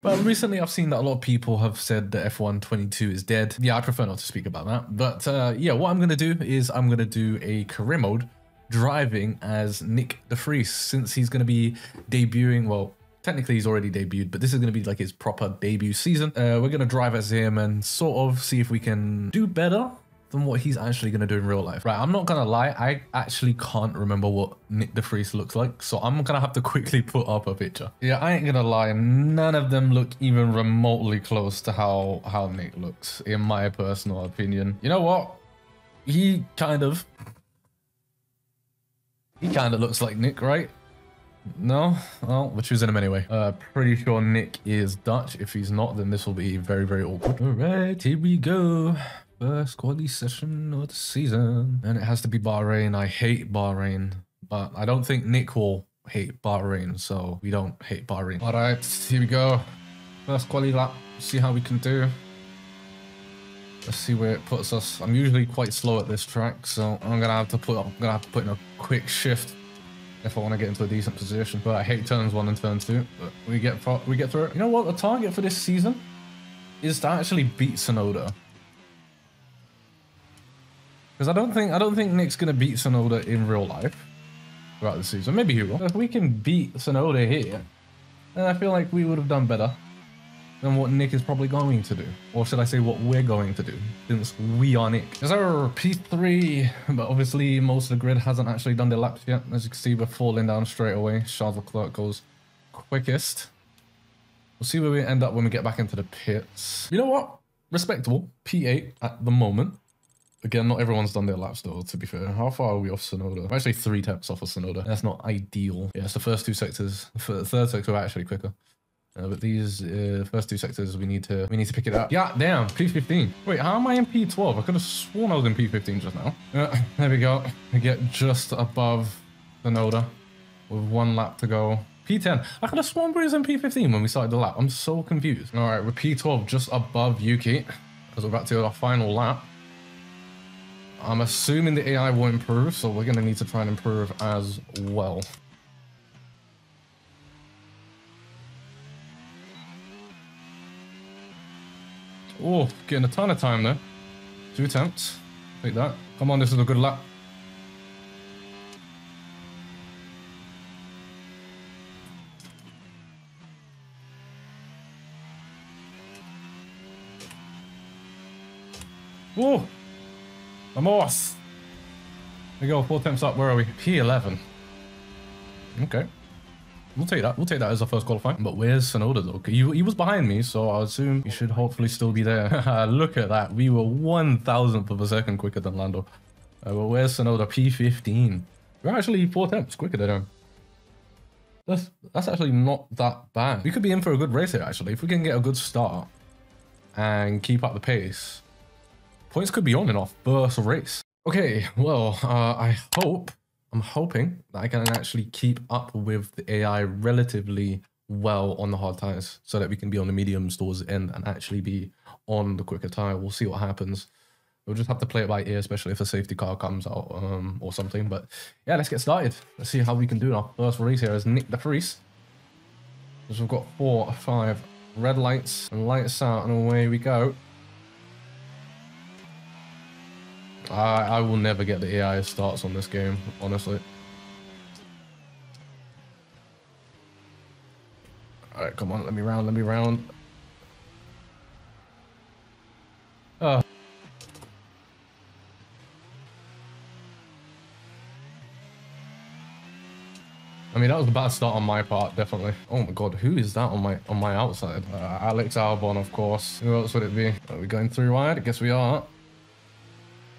But recently I've seen that a lot of people have said that F1 22 is dead. Yeah, I prefer not to speak about that. But uh, yeah, what I'm going to do is I'm going to do a career mode driving as Nyck De Vries since he's going to be debuting, well, technically he's already debuted, but this is going to be like his proper debut season. Uh, we're going to drive as him and sort of see if we can do better than what he's actually going to do in real life. Right, I'm not going to lie, I actually can't remember what Nyck De Vries looks like, so I'm going to have to quickly put up a picture. Yeah, I ain't going to lie, none of them look even remotely close to how, how Nyck looks, in my personal opinion. You know what? He kind of... He kind of looks like Nyck, right? No? Well, we're choosing him anyway. Uh, pretty sure Nyck is Dutch. If he's not, then this will be very, very awkward. All right, here we go. First quality session of the season. And it has to be Bahrain. I hate Bahrain, but I don't think Nyck will hate Bahrain, so we don't hate Bahrain. All right, here we go. First quality lap. See how we can do. Let's see where it puts us. I'm usually quite slow at this track, so I'm gonna have to put I'm gonna have to put in a quick shift if I want to get into a decent position. But I hate turns one and turn two. But we get we get through it. You know what? The target for this season is to actually beat Tsunoda. Because I don't think I don't think Nyck's gonna beat Tsunoda in real life throughout the season. Maybe he will. If we can beat Tsunoda here, then I feel like we would have done better than what Nyck is probably going to do. Or should I say what we're going to do, since we are Nyck. Our P3, but obviously most of the grid hasn't actually done their laps yet. As you can see, we're falling down straight away. Charles Leclerc goes quickest. We'll see where we end up when we get back into the pits. You know what? Respectable. P8 at the moment. Again, not everyone's done their laps though, to be fair. How far are we off Tsunoda? We're actually three taps off of Tsunoda. That's not ideal. Yeah, it's the first two sectors. The third sector are actually quicker. Uh, but these uh, first two sectors, we need to we need to pick it up. Yeah, damn, P15. Wait, how am I in P12? I could have sworn I was in P15 just now. Uh, there we go. We get just above Tsunoda with one lap to go. P10. I could have sworn we was in P15 when we started the lap. I'm so confused. All right, we're P12 just above Yuki because we're about to our final lap. I'm assuming the AI will improve, so we're going to need to try and improve as well. Oh, getting a ton of time there. Two attempts. Take that. Come on, this is a good lap. Oh, Vamos! We go, four attempts up. Where are we? P11. Okay. We'll take that. We'll take that as our first qualifying. But where's Tsunoda though? He, he was behind me, so I assume he should hopefully still be there. Look at that. We were one thousandth of a second quicker than Lando. Uh, but where's Tsunoda? P15. We're actually four attempts quicker than him. That's, that's actually not that bad. We could be in for a good race here, actually. If we can get a good start and keep up the pace, points could be on in our first race. Okay, well, uh, I hope, I'm hoping that I can actually keep up with the AI relatively well on the hard tires so that we can be on the mediums towards the end and actually be on the quicker tire. We'll see what happens. We'll just have to play it by ear, especially if a safety car comes out um, or something. But yeah, let's get started. Let's see how we can do in our first race here as Nyck De Vries. So we've got four or five red lights and lights out and away we go. I, I will never get the AI starts on this game, honestly. Alright, come on, let me round, let me round. Uh. I mean, that was a bad start on my part, definitely. Oh my god, who is that on my on my outside? Uh, Alex Albon, of course. Who else would it be? Are we going through wide? I guess we are.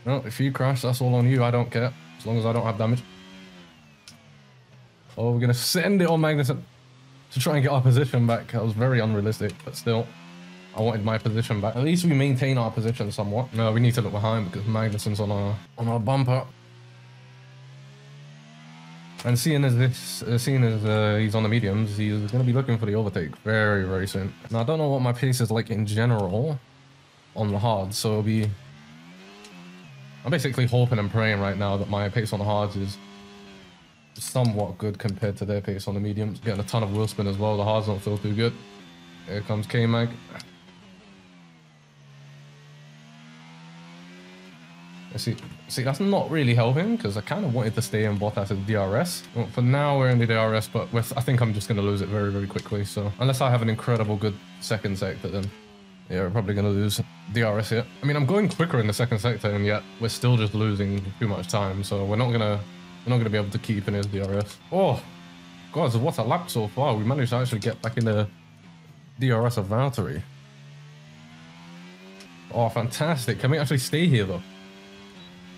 No, if you crash, that's all on you. I don't care. As long as I don't have damage. Oh, we're going to send it on Magnussen to try and get our position back. That was very unrealistic, but still. I wanted my position back. At least we maintain our position somewhat. No, we need to look behind because Magnussen's on our on our bumper. And seeing as this, uh, seeing as uh, he's on the mediums, he's going to be looking for the overtake very, very soon. Now, I don't know what my pace is like in general on the hard, so it'll be I'm basically hoping and praying right now that my pace on the hards is somewhat good compared to their pace on the mediums. Getting a ton of wheel spin as well. The hards don't feel too good. Here comes K-Mag. See, see, that's not really helping because I kind of wanted to stay in Bottas DRS. Well, for now, we're in the DRS, but with I think I'm just going to lose it very, very quickly. So unless I have an incredible good second sector, then yeah, we're probably going to lose DRS here. I mean, I'm going quicker in the second sector, and yet we're still just losing too much time. So we're not going to we're not to be able to keep in his DRS. Oh, God, what a lap so far. We managed to actually get back in the DRS of Valtteri. Oh, fantastic. Can we actually stay here, though?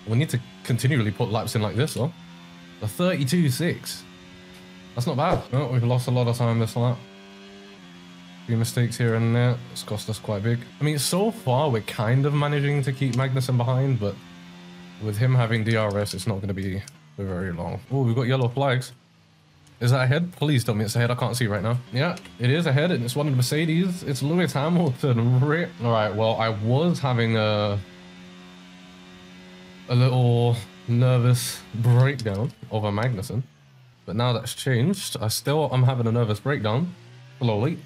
We need to continually put laps in like this, though. The 32.6. That's not bad. Oh, we've lost a lot of time this lap. Few mistakes here and there. It's cost us quite big. I mean, so far, we're kind of managing to keep Magnussen behind, but with him having DRS, it's not going to be for very long. Oh, we've got yellow flags. Is that ahead? Please tell me it's ahead. I can't see right now. Yeah, it is ahead, and it's one of the Mercedes. It's Lewis Hamilton. Rip. All right, well, I was having a a little nervous breakdown over Magnussen. But now that's changed. I still I'm having a nervous breakdown, slowly.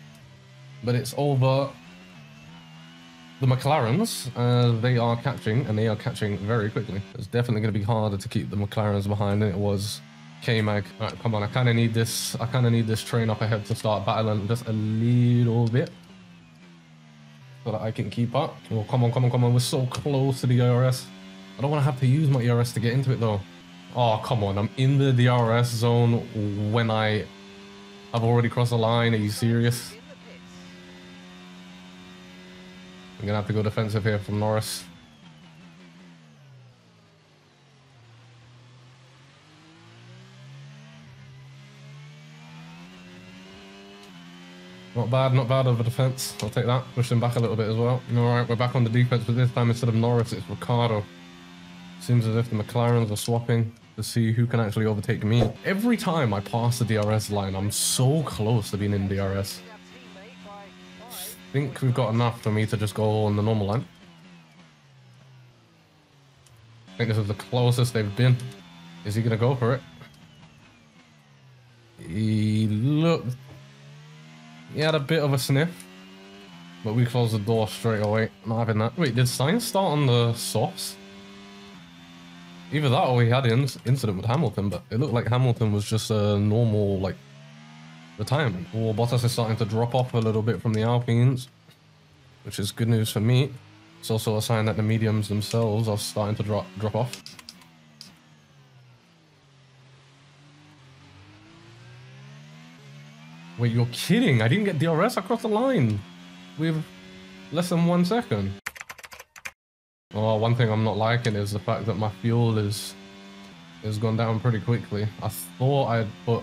But it's over the McLarens. Uh, they are catching, and they are catching very quickly. It's definitely going to be harder to keep the McLarens behind than it was K-Mag. Come on. I kind of need this. I kind of need this train up ahead to start battling just a little bit. So that I can keep up. Oh, come on, come on, come on. We're so close to the DRS. I don't want to have to use my ERS to get into it though. Oh, come on. I'm in the DRS zone when I have already crossed the line. Are you serious? I'm going to have to go defensive here from Norris. Not bad, not bad of a defense. I'll take that. Push him back a little bit as well. All right, we're back on the defense, but this time instead of Norris, it's Ricciardo. Seems as if the McLarens are swapping to see who can actually overtake me. Every time I pass the DRS line, I'm so close to being in DRS. I think we've got enough for me to just go on the normal line. I think this is the closest they've been. Is he going to go for it? He looked... He had a bit of a sniff. But we closed the door straight away. Not having that. Wait, did Sainz start on the softs? Either that or he had an incident with Hamilton, but it looked like Hamilton was just a normal, like, retirement. Or Bottas is starting to drop off a little bit from the Alpines, which is good news for me. It's also a sign that the mediums themselves are starting to drop drop off. Wait, you're kidding? I didn't get DRS across the line with less than one second. Oh, one thing I'm not liking is the fact that my fuel is is gone down pretty quickly. I thought I'd put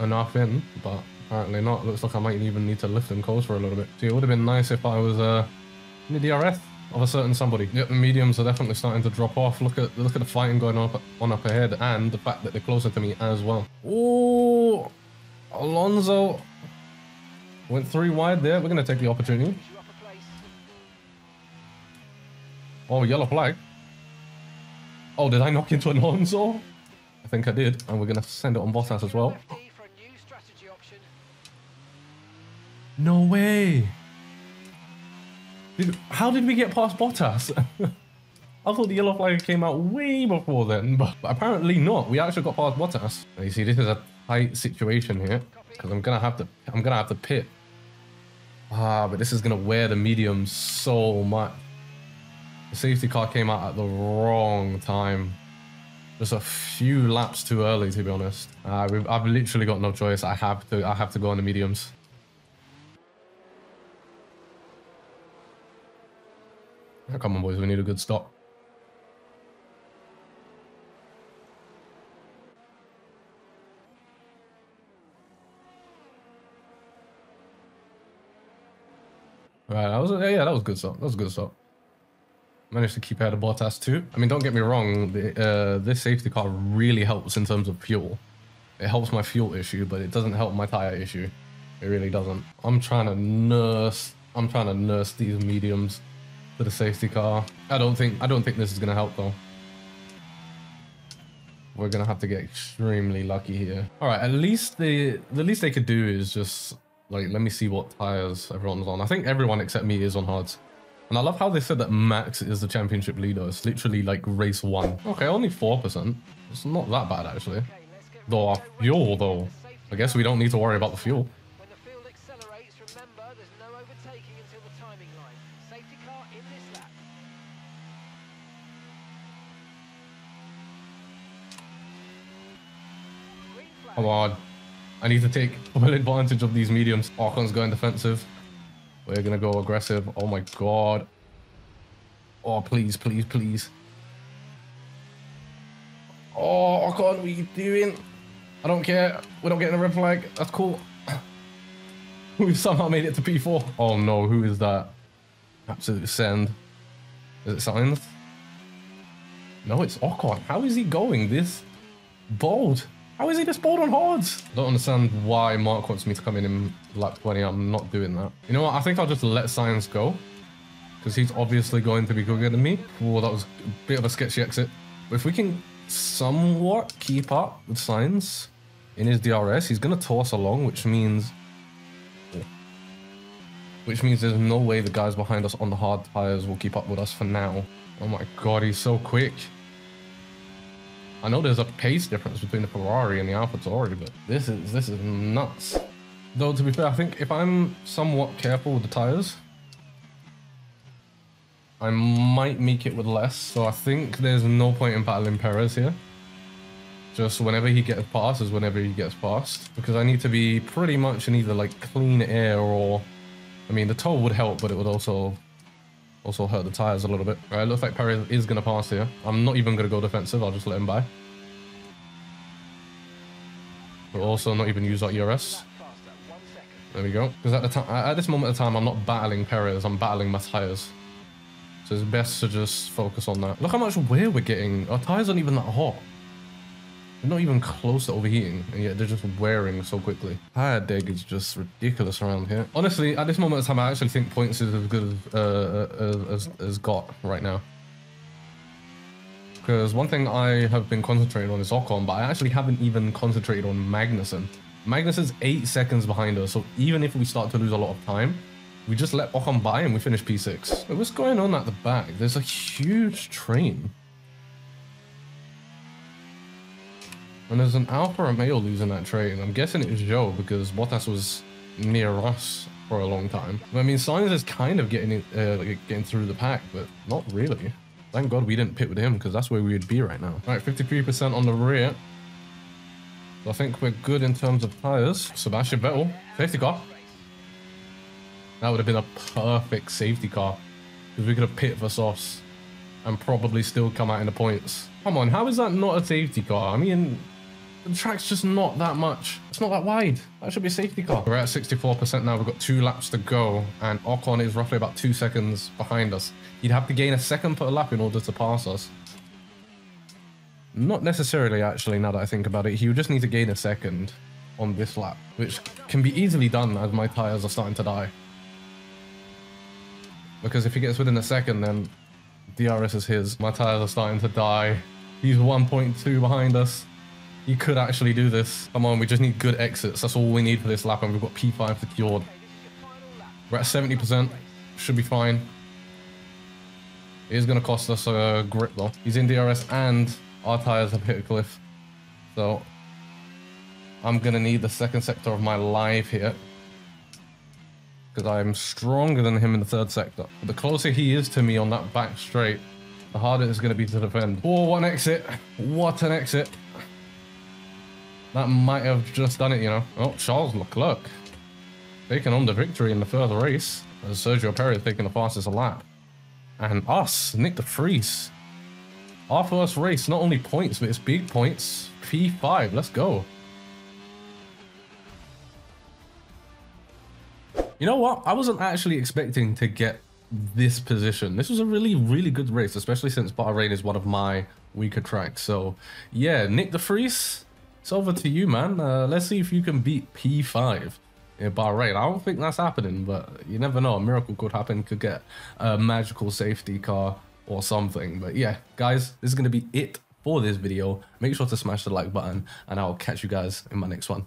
enough in, but apparently not. Looks like I might even need to lift and coast for a little bit. See, it would have been nice if I was uh, in the DRS of a certain somebody. Yep, the mediums are definitely starting to drop off. Look at look at the fighting going on up, on up ahead, and the fact that they're closer to me as well. Oh, Alonso went three wide there. We're gonna take the opportunity. Oh, yellow flag. Oh, did I knock into Alonso? I think I did. And we're going to send it on Bottas as well. No way. Did, how did we get past Bottas? I thought the yellow flag came out way before then, but apparently not. We actually got past Bottas. You see, this is a tight situation here because I'm gonna have to. I'm gonna have to pit. Ah, but this is gonna wear the mediums so much. The safety car came out at the wrong time. Just a few laps too early, to be honest. Uh, I've literally got no choice. I have to. I have to go on the mediums. Come on, boys. We need a good stop. Right, that was yeah, that was good stop. That was a good stop managed to keep out of Bottas too. I mean, don't get me wrong, the, uh, this safety car really helps in terms of fuel. It helps my fuel issue, but it doesn't help my tire issue. It really doesn't. I'm trying to nurse, I'm trying to nurse these mediums the safety car. I don't think, I don't think this is gonna help though. We're gonna have to get extremely lucky here. All right, at least the, the least they could do is just Like, let me see what tires everyone's on. I think everyone except me is on hards. And I love how they said that Max is the championship leader. It's literally like race one. Okay, only 4%. It's not that bad, actually. Though our fuel, though. I guess we don't need to worry about the fuel. When the field accelerates, remember there's no overtaking until the timing line. Safety car in this lap. Come on. Oh, I need to take full advantage of these mediums. Ocon's going defensive. We're gonna go aggressive. Oh my god. Oh, please, please, please. Oh, Ocon, what are you doing? I don't care. We're not getting a red flag. That's cool. We've somehow made it to P4. Oh no, who is that? Absolute send. Is it Sainz? No, it's Ocon. How is he going this bold? How is he this bold on hards? I don't understand why Mark wants me to come in in lap 20. I'm not doing that. You know what? I think I'll just let Sainz go. Because he's obviously going to be quicker than me. Oh, that was a bit of a sketchy exit. But if we can somewhat keep up with Sainz in his DRS, he's going to toss along, which means... Which means there's no way the guys behind us on the hard tires will keep up with us for now. Oh my god, he's so quick. I know there's a pace difference between the Ferrari and the AlphaTauri, but this is this is nuts. Though to be fair, I think if I'm somewhat careful with the tires, I might make it with less. So I think there's no point in battling Perez here. Just whenever he gets past is whenever he gets past, because I need to be pretty much in either like clean air or, I mean, the toll would help, but it would also also hurt the tires a little bit. All right, looks like Perry is going to pass here. I'm not even going to go defensive. I'll just let him by. We'll also not even use our ERS. There we go. Because at the time, at this moment of time, I'm not battling Perez. I'm battling my tires. So it's best to just focus on that. Look how much wear we're getting. Our tires aren't even that hot. They're not even close to overheating, and yet they're just wearing so quickly. Tire dig is just ridiculous around here. Honestly, at this moment of time, I actually think points is as good as, uh, as, as got right now. Because one thing I have been concentrating on is Ocon, but I actually haven't even concentrated on Magnussen. Magnussen's eight seconds behind us, so even if we start to lose a lot of time, we just let Ocon by and we finish P6. What's going on at the back? There's a huge train. And there's an Alfa Romeo losing that train. I'm guessing it was Zhou because Bottas was near us for a long time. I mean, Sainz is kind of getting uh, like getting through the pack, but not really. Thank God we didn't pit with him because that's where we would be right now. All right, 53% on the rear. So I think we're good in terms of tires. Sebastian Vettel, safety car. That would have been a perfect safety car because we could have pit for Sauce and probably still come out in the points. Come on, how is that not a safety car? I mean, the track's just not that much. It's not that wide. That should be a safety car. We're at 64% now. We've got two laps to go, and Ocon is roughly about two seconds behind us. He'd have to gain a second per lap in order to pass us. Not necessarily, actually, now that I think about it. He would just need to gain a second on this lap, which can be easily done as my tyres are starting to die. Because if he gets within a second, then DRS is his. My tyres are starting to die. He's 1.2 behind us. He could actually do this. Come on, we just need good exits. That's all we need for this lap, and we've got P5 secured. We're at 70%. Should be fine. It is going to cost us a grip, though. He's in DRS, and our tyres have hit a cliff. So, I'm going to need the second sector of my life here. Because I'm stronger than him in the third sector. But the closer he is to me on that back straight, the harder it's going to be to defend. Oh, an exit. What an exit. That might have just done it, you know. Oh, Charles Leclerc taking on the victory in the further race. As Sergio Perez taking the fastest lap. And us, Nyck de Vries. Our first race, not only points, but it's big points. P5, let's go. You know what? I wasn't actually expecting to get this position. This was a really, really good race, especially since Bahrain is one of my weaker tracks. So, yeah, Nyck de Vries, it's over to you, man. Uh, let's see if you can beat P5 in Bahrain. I don't think that's happening, but you never know. A miracle could happen. Could get a magical safety car or something. But yeah, guys, this is going to be it for this video. Make sure to smash the like button, and I'll catch you guys in my next one.